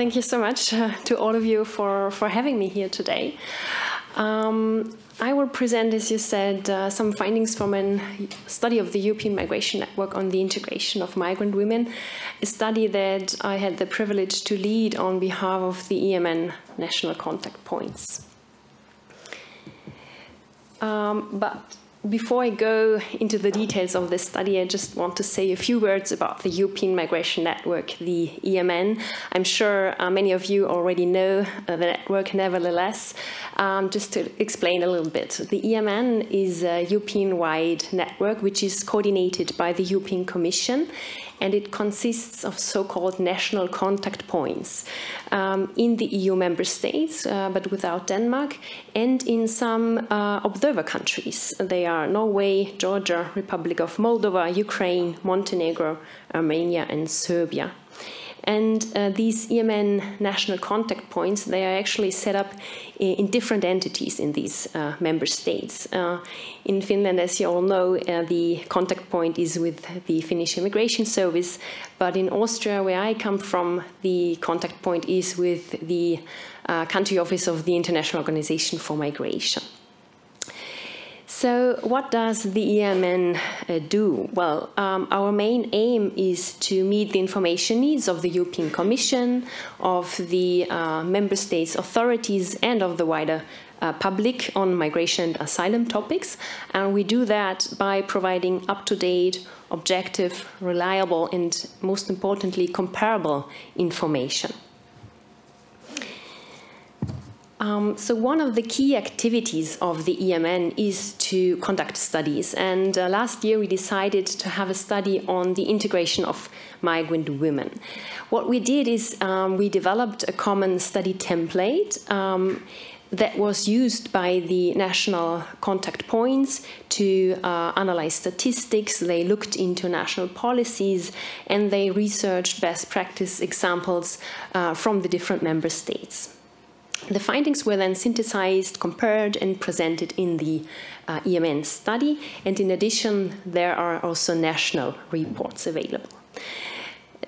thank you so much uh, to all of you for, for having me here today. Um, I will present, as you said, uh, some findings from a study of the European Migration Network on the integration of migrant women, a study that I had the privilege to lead on behalf of the EMN national contact points. Um, but before I go into the details of this study, I just want to say a few words about the European Migration Network, the EMN. I'm sure uh, many of you already know uh, the network, nevertheless. Um, just to explain a little bit, the EMN is a European wide network which is coordinated by the European Commission and it consists of so-called national contact points um, in the EU member states, uh, but without Denmark, and in some uh, observer countries. They are Norway, Georgia, Republic of Moldova, Ukraine, Montenegro, Armenia, and Serbia. And uh, these EMN national contact points, they are actually set up in, different entities in these uh, member states. Uh, in Finland, as you all know, uh, the contact point is with the Finnish Immigration Service, but in Austria, where I come from, the contact point is with the uh, country office of the International Organization for Migration. So, what does the EMN uh, do? Well, um, our main aim is to meet the information needs of the European Commission, of the uh, member states' authorities, and of the wider uh, public on migration and asylum topics. And we do that by providing up to date, objective, reliable, and most importantly, comparable information. Um, so one of the key activities of the EMN is to conduct studies. And uh, last year we decided to have a study on the integration of migrant women. What we did is um, we developed a common study template um, that was used by the national contact points to uh, analyze statistics. They looked into national policies and they researched best practice examples uh, from the different member states. The findings were then synthesized, compared, and presented in the uh, EMN study. And in addition, there are also national reports available.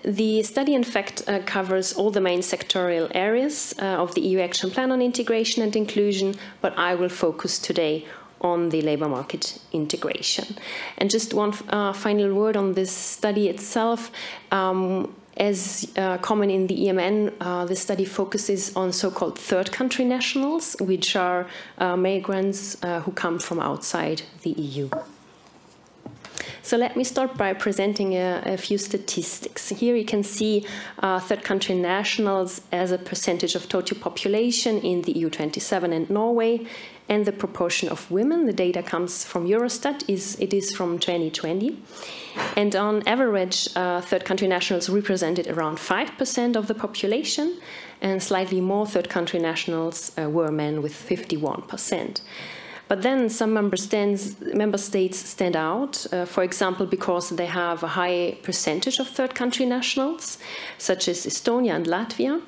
The study, in fact, uh, covers all the main sectorial areas uh, of the EU Action Plan on Integration and Inclusion, but I will focus today on the labor market integration. And just one uh, final word on this study itself. Um, as uh, common in the EMN, uh, the study focuses on so-called third country nationals, which are uh, migrants uh, who come from outside the EU. So let me start by presenting a, a few statistics. Here you can see uh, third country nationals as a percentage of total population in the EU27 and Norway, and the proportion of women. The data comes from Eurostat. is It is from 2020. And on average, uh, third country nationals represented around 5% of the population, and slightly more third country nationals uh, were men with 51%. But then some member, stands, member states stand out, uh, for example, because they have a high percentage of third country nationals, such as Estonia and Latvia.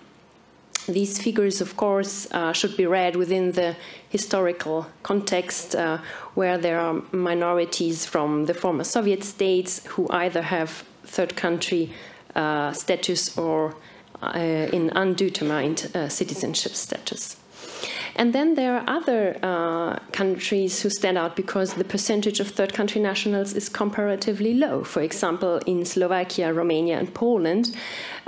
These figures, of course, uh, should be read within the historical context uh, where there are minorities from the former Soviet states who either have third country uh, status or uh, in undetermined uh, citizenship status. And then there are other uh, countries who stand out because the percentage of third country nationals is comparatively low. For example, in Slovakia, Romania, and Poland,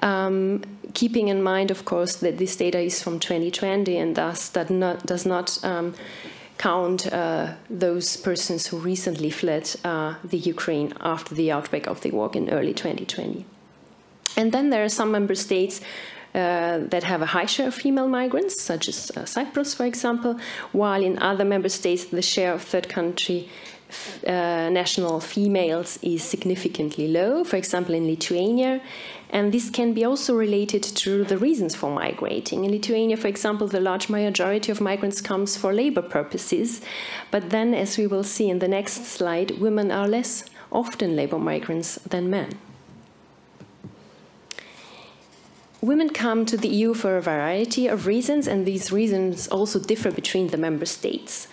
um, keeping in mind, of course, that this data is from 2020 and thus that not, does not um, count uh, those persons who recently fled uh, the Ukraine after the outbreak of the war in early 2020. And then there are some member states that have a high share of female migrants, such as uh, Cyprus, for example, while in other member states the share of third country uh, national females is significantly low, for example, in Lithuania. And this can be also related to the reasons for migrating. In Lithuania, for example, the large majority of migrants comes for labor purposes. But then, as we will see in the next slide, women are less often labor migrants than men. Women come to the EU for a variety of reasons, and these reasons also differ between the member states.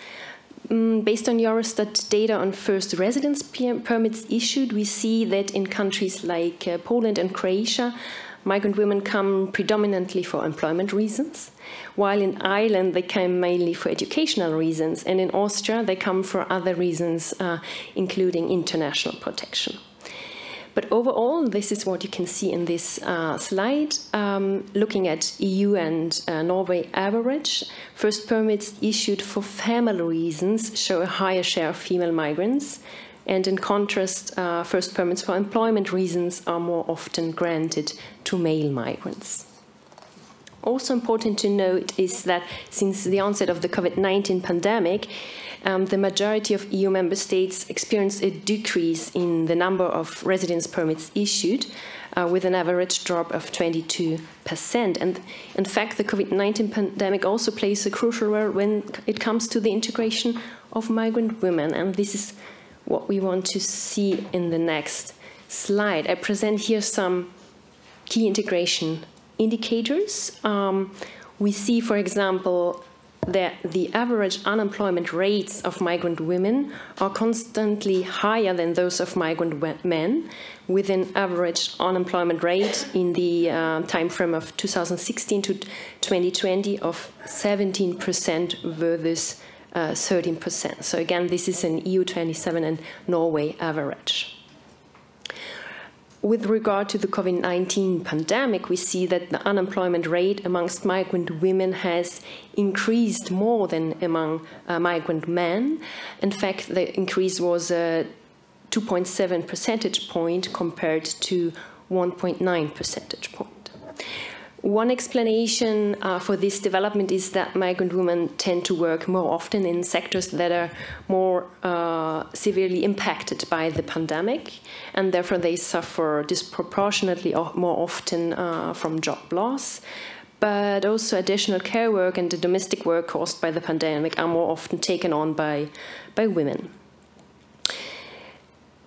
Mm, based on Eurostat data on first residence permits issued, we see that in countries like uh, Poland and Croatia, migrant women come predominantly for employment reasons, while in Ireland they come mainly for educational reasons, and in Austria they come for other reasons, uh, including international protection. But overall, this is what you can see in this uh, slide. Um, looking at EU and uh, Norway average, first permits issued for family reasons show a higher share of female migrants. And in contrast, uh, first permits for employment reasons are more often granted to male migrants. Also important to note is that since the onset of the COVID 19 pandemic, um, the majority of EU member states experienced a decrease in the number of residence permits issued, uh, with an average drop of 22%. And in fact, the COVID 19 pandemic also plays a crucial role when it comes to the integration of migrant women. And this is what we want to see in the next slide. I present here some key integration indicators. Um, we see, for example, that the average unemployment rates of migrant women are constantly higher than those of migrant men, with an average unemployment rate in the uh, time frame of 2016 to 2020 of 17% versus uh, 13%. So again, this is an EU27 and Norway average with regard to the COVID 19 pandemic, we see that the unemployment rate amongst migrant women has increased more than among uh, migrant men. In fact, the increase was a 2.7 percentage point compared to 1.9 percentage point. One explanation uh, for this development is that migrant women tend to work more often in sectors that are more uh, severely impacted by the pandemic, and therefore they suffer disproportionately more often uh, from job loss. But also, additional care work and the domestic work caused by the pandemic are more often taken on by, by women.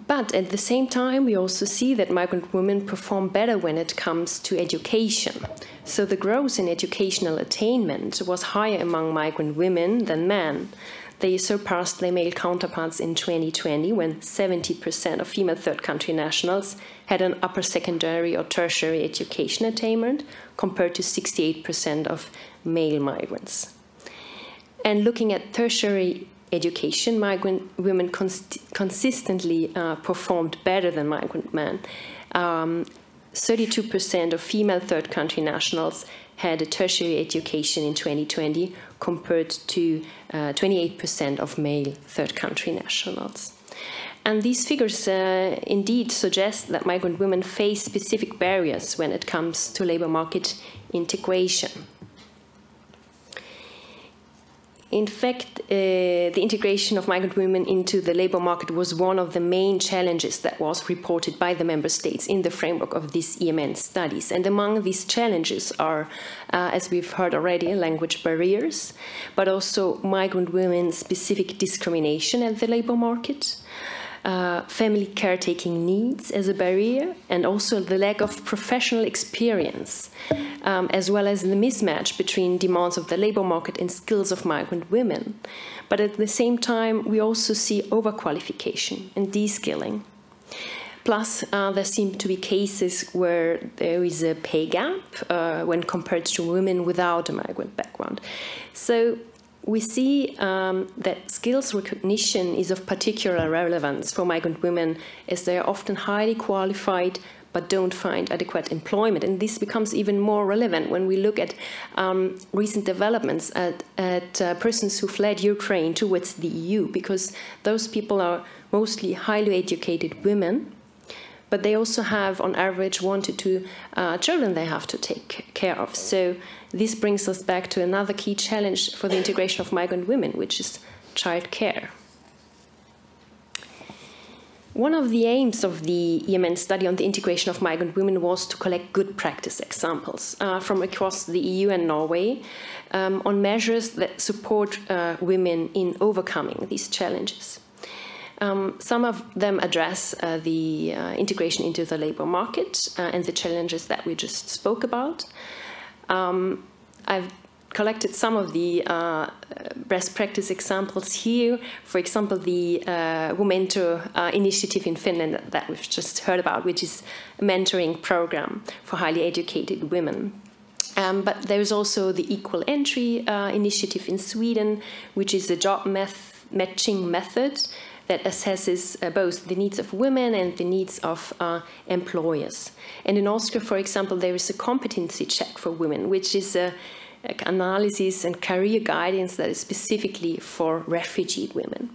But at the same time, we also see that migrant women perform better when it comes to education. So the growth in educational attainment was higher among migrant women than men. They surpassed their male counterparts in 2020 when 70% of female third country nationals had an upper secondary or tertiary education attainment compared to 68% of male migrants. And looking at tertiary education, migrant women consistently uh, performed better than migrant men. Um, 32% of female third country nationals had a tertiary education in 2020 compared to uh, 28% of male third country nationals. And these figures uh, indeed suggest that migrant women face specific barriers when it comes to labor market integration. In fact, uh, the integration of migrant women into the labor market was one of the main challenges that was reported by the member states in the framework of these EMN studies. And among these challenges are, uh, as we've heard already, language barriers, but also migrant women specific discrimination at the labor market uh, family caretaking needs as a barrier, and also the lack of professional experience, um, as well as the mismatch between demands of the labor market and skills of migrant women. But at the same time, we also see overqualification and de-skilling. Plus, uh, there seem to be cases where there is a pay gap uh, when compared to women without a migrant background. So we see um, that skills recognition is of particular relevance for migrant women as they are often highly qualified but don't find adequate employment. And this becomes even more relevant when we look at um, recent developments at, at uh, persons who fled Ukraine towards the EU, because those people are mostly highly educated women but they also have, on average, one to two uh, children they have to take care of. So this brings us back to another key challenge for the integration of migrant women, which is childcare. One of the aims of the EMN study on the integration of migrant women was to collect good practice examples uh, from across the EU and Norway um, on measures that support uh, women in overcoming these challenges. Um, some of them address uh, the uh, integration into the labor market uh, and the challenges that we just spoke about. Um, I've collected some of the uh, best practice examples here. For example, the uh, Womento uh, initiative in Finland that we've just heard about, which is a mentoring program for highly educated women. Um, but there's also the Equal Entry uh, initiative in Sweden, which is a job matching method that assesses uh, both the needs of women and the needs of uh, employers. And in Austria, for example, there is a competency check for women, which is a, a analysis and career guidance that is specifically for refugee women.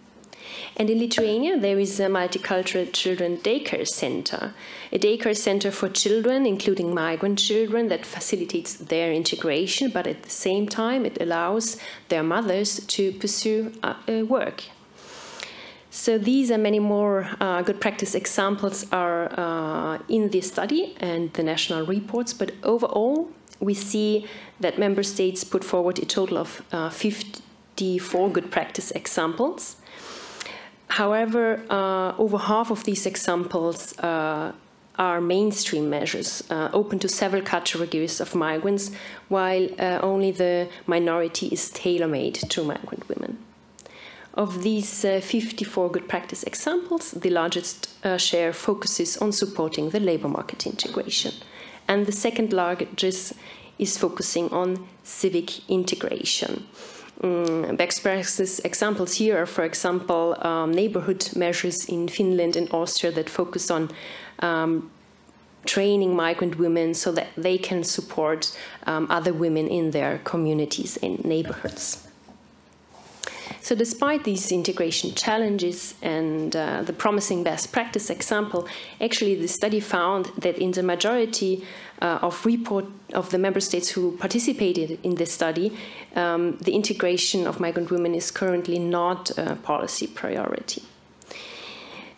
And in Lithuania, there is a multicultural children daycare center, a daycare center for children, including migrant children, that facilitates their integration, but at the same time, it allows their mothers to pursue uh, uh, work. So these and many more uh, good practice examples are uh, in this study and the national reports, but overall, we see that member states put forward a total of uh, 54 good practice examples. However, uh, over half of these examples uh, are mainstream measures uh, open to several categories of migrants, while uh, only the minority is tailor made to migrant women. Of these uh, 54 good practice examples, the largest uh, share focuses on supporting the labor market integration, and the second largest is focusing on civic integration. Um, best practice examples here are, for example, um, neighborhood measures in Finland and Austria that focus on um, training migrant women so that they can support um, other women in their communities and neighborhoods. So, despite these integration challenges and uh, the promising best practice example, actually the study found that in the majority uh, of report of the member states who participated in this study, um, the integration of migrant women is currently not a policy priority.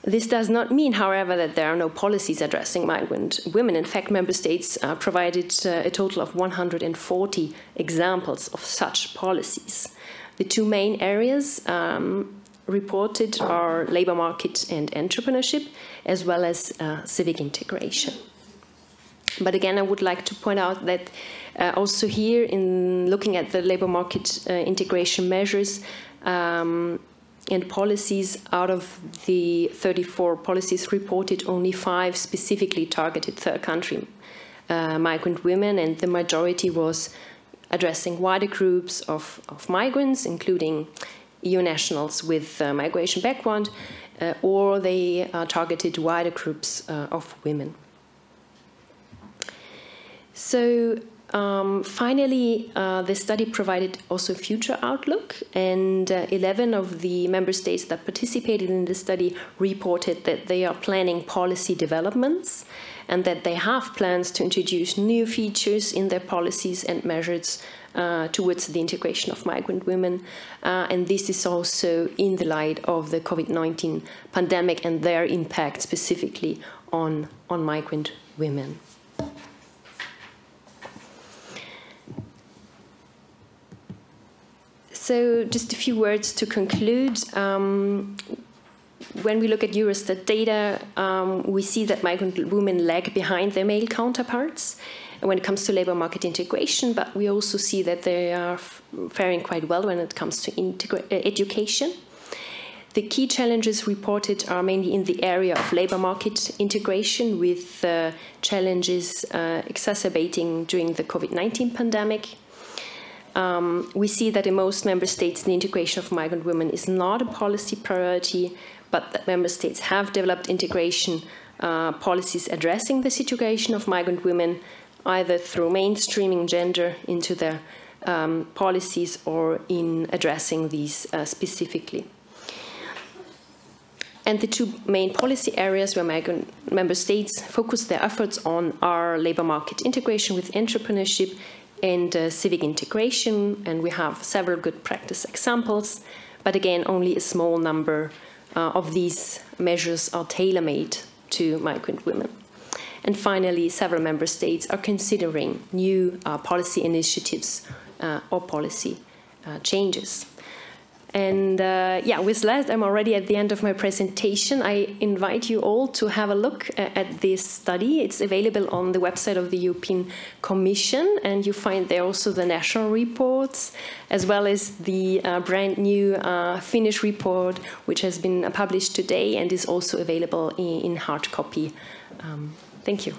This does not mean, however, that there are no policies addressing migrant women. In fact, member states uh, provided uh, a total of 140 examples of such policies. The two main areas um, reported are labor market and entrepreneurship, as well as uh, civic integration. But again, I would like to point out that uh, also here, in looking at the labor market uh, integration measures um, and policies, out of the 34 policies reported, only five specifically targeted third country uh, migrant women, and the majority was addressing wider groups of, of migrants, including EU nationals with uh, migration background, uh, or they targeted wider groups uh, of women. So um, finally, uh, the study provided also future outlook, and uh, 11 of the member states that participated in the study reported that they are planning policy developments and that they have plans to introduce new features in their policies and measures uh, towards the integration of migrant women. Uh, and this is also in the light of the COVID 19 pandemic and their impact specifically on, on migrant women. So, just a few words to conclude. Um, when we look at Eurostat data, um, we see that migrant women lag behind their male counterparts when it comes to labor market integration, but we also see that they are faring quite well when it comes to uh, education. The key challenges reported are mainly in the area of labor market integration, with uh, challenges uh, exacerbating during the COVID 19 pandemic um, we see that in most member states, the integration of migrant women is not a policy priority, but that member states have developed integration uh, policies addressing the situation of migrant women, either through mainstreaming gender into their um, policies or in addressing these uh, specifically. And the two main policy areas where member states focus their efforts on are labor market integration with entrepreneurship and uh, civic integration, and we have several good practice examples, but again, only a small number uh, of these measures are tailor made to migrant women. And finally, several member states are considering new uh, policy initiatives uh, or policy uh, changes. And uh, yeah, with that, I'm already at the end of my presentation. I invite you all to have a look at this study. It's available on the website of the European Commission, and you find there also the national reports, as well as the uh, brand new uh, Finnish report, which has been published today and is also available in, in hard copy. Um, thank you.